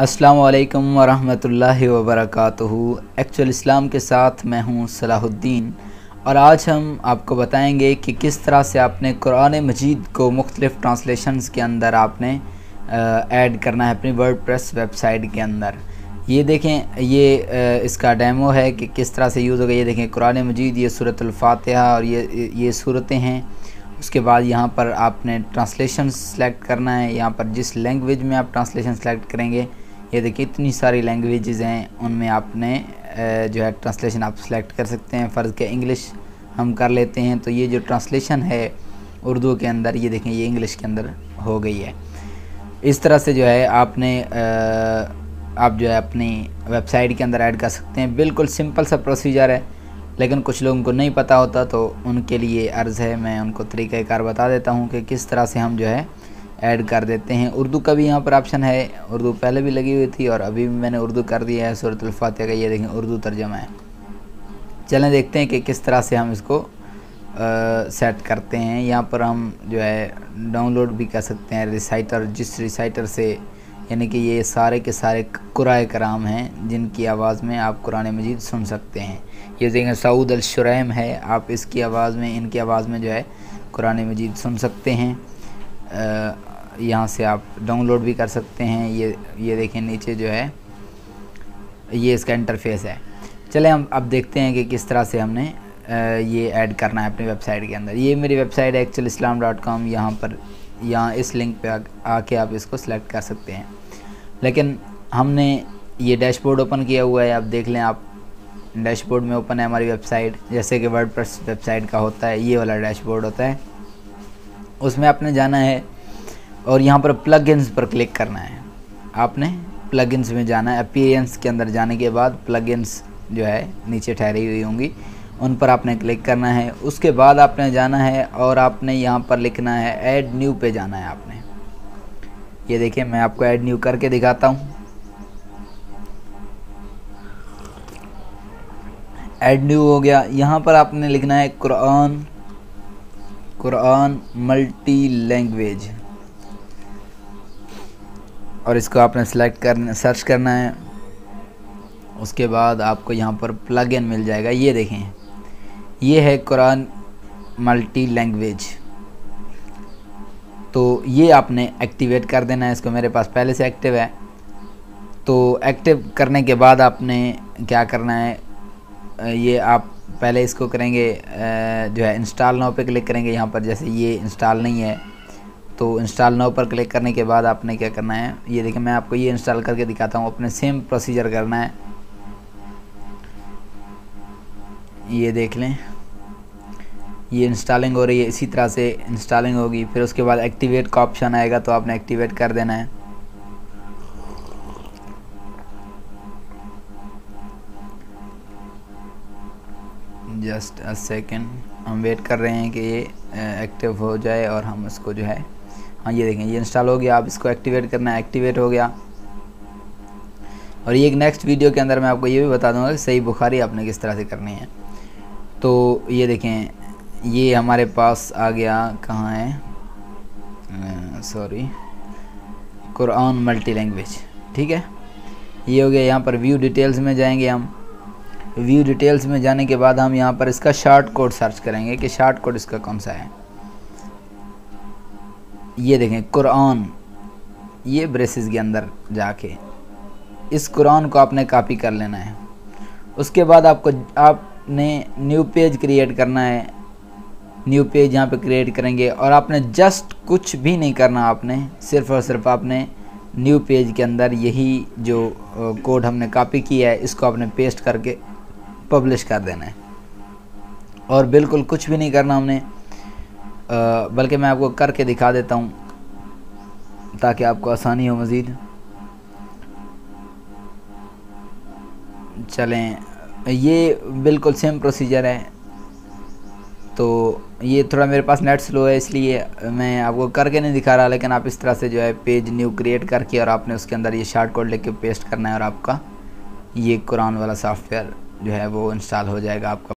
अस्सलाम वरहमतुल्लाहि वबरकातुहू। एक्चुअल इस्लाम के साथ मैं हूँ सलाहुद्दीन। और आज हम आपको बताएँगे कि किस तरह से आपने कुरान मजीद को मुख्तलिफ़ ट्रांसलेशंस के अंदर आपने ऐड करना है अपनी वर्ड प्रेस वेबसाइट के अंदर। ये देखें, ये इसका डेमो है कि किस तरह से यूज़ होगा ये देखें, कुरान मजीद, ये सूरतफ़ातिहा और ये ये सूरतें हैं। उसके बाद यहाँ पर आपने ट्रांसलेशन सेलेक्ट करना है। यहाँ पर जिस लैंग्वेज में आप ट्रांसलेशन सेलेक्ट करेंगे ये देखिए, इतनी सारी लैंग्वेजेस हैं, उनमें आपने जो है ट्रांसलेशन आप सेलेक्ट कर सकते हैं। फ़र्ज़ के इंग्लिश हम कर लेते हैं तो ये जो ट्रांसलेशन है उर्दू के अंदर, ये देखें, ये इंग्लिश के अंदर हो गई है। इस तरह से जो है, आपने आप जो है अपनी वेबसाइट के अंदर ऐड कर सकते हैं। बिल्कुल सिंपल सा प्रोसीजर है, लेकिन कुछ लोगों को नहीं पता होता तो उनके लिए अर्ज़ है। मैं उनको तरीक़ाकार बता देता हूँ कि किस तरह से हम जो है ऐड कर देते हैं। उर्दू का भी यहाँ पर ऑप्शन है। उर्दू पहले भी लगी हुई थी और अभी भी मैंने उर्दू कर दिया है सूरतफ़ातह का। ये देखें उर्दू तर्जमा है। चलें देखते हैं कि किस तरह से हम इसको आ, सेट करते हैं। यहाँ पर हम जो है डाउनलोड भी कर सकते हैं रिसाइटर जिस रिसाइटर से यानी कि ये सारे के सारे कुराए कराम हैं जिनकी आवाज़ में आप कुरान मजीद सुन सकते हैं। ये देखें सऊद अलशरैम है। आप इसकी आवाज़ में इनकी आवाज़ में जो है कुरान मजीद सुन सकते हैं। यहाँ से आप डाउनलोड भी कर सकते हैं। ये ये देखें नीचे जो है, ये इसका इंटरफेस है। चले, हम अब देखते हैं कि किस तरह से हमने ये ऐड करना है अपनी वेबसाइट के अंदर। ये मेरी वेबसाइट है एक्चुअल इस्लाम डॉट कॉम यहाँ पर, यहाँ इस लिंक पे आके आप इसको सेलेक्ट कर सकते हैं। लेकिन हमने ये डैशबोर्ड ओपन किया हुआ है। आप देख लें, आप डैशबोर्ड में ओपन है हमारी वेबसाइट जैसे कि वर्ड वेबसाइट का होता है, ये वाला डैशबोर्ड होता है। उसमें आपने जाना है और यहाँ पर प्लगइन्स पर क्लिक करना है। आपने प्लगइन्स में जाना है। अपीरेंस के अंदर जाने के बाद प्लगइन्स जो है नीचे ठहरी हुई होंगी। उन पर आपने क्लिक करना है। उसके बाद आपने जाना है और आपने यहाँ पर लिखना है ऐड न्यू पे जाना है आपने। ये देखिए, मैं आपको ऐड न्यू करके दिखाता हूँ। ऐड न्यू हो गया। यहाँ पर आपने लिखना है कुरान कुरान मल्टी लैंग्वेज और इसको आपने सेलेक्ट करना सर्च करना है। उसके बाद आपको यहाँ पर प्लग इन मिल जाएगा। ये देखें। ये है कुरान मल्टी लैंग्वेज तो ये आपने एक्टिवेट कर देना है। इसको मेरे पास पहले से एक्टिव है। तो एक्टिव करने के बाद आपने क्या करना है? ये आप पहले इसको करेंगे जो है इंस्टॉल नाउ पे क्लिक करेंगे। यहाँ पर जैसे ये इंस्टॉल नहीं है। तो इंस्टॉल नाउ पर क्लिक करने के बाद आपने क्या करना है? ये देखिए, मैं आपको ये इंस्टॉल करके दिखाता हूँ। अपने सेम प्रोसीजर करना है। ये देख लें। ये इंस्टॉलिंग हो रही है। इसी तरह से इंस्टॉलिंग होगी। फिर उसके बाद एक्टिवेट का ऑप्शन आएगा तो आपने एक्टिवेट कर देना है। जस्ट अ सेकेंड हम वेट कर रहे हैं कि ये एक्टिव हो जाए और हम इसको जो है हाँ ये देखें, ये इंस्टॉल हो गया आप इसको एक्टिवेट करना है एक्टिवेट हो गया। और ये एक नेक्स्ट वीडियो के अंदर मैं आपको ये भी बता दूँगा कि सही बुखारी आपने किस तरह से करनी है। तो ये देखें, ये हमारे पास आ गया, कहाँ है? सॉरी कुरान मल्टी लैंग्वेज ठीक है? ये हो गया यहाँ पर व्यू डिटेल्स में जाएँगे हम। व्यू डिटेल्स में जाने के बाद हम यहाँ पर इसका शार्ट कोड सर्च करेंगे कि शार्ट कोड इसका कौन सा है। ये देखें, कुरान, ये ब्रेसिस के अंदर जाके, इस कुरान को आपने कॉपी कर लेना है। उसके बाद आपको, आपने न्यू पेज क्रिएट करना है। न्यू पेज यहाँ पे क्रिएट करेंगे और आपने जस्ट कुछ भी नहीं करना आपने, सिर्फ़ और सिर्फ़ आपने न्यू पेज के अंदर यही जो कोड हमने कॉपी किया है, इसको आपने पेस्ट करके पब्लिश कर देना है। और बिल्कुल कुछ भी नहीं करना हमने। बल्कि मैं आपको करके दिखा देता हूँ। ताकि आपको आसानी हो मज़ीद। चलें, ये बिल्कुल सेम प्रोसीजर है। तो ये थोड़ा मेरे पास नेट स्लो है, इसलिए मैं आपको करके नहीं दिखा रहा, लेकिन आप इस तरह से जो है पेज न्यू क्रिएट करके और आपने उसके अंदर ये शार्ट कोड लेके पेस्ट करना है और आपका ये कुरान वाला सॉफ्टवेयर जो है वो इंस्टॉल हो जाएगा आपका।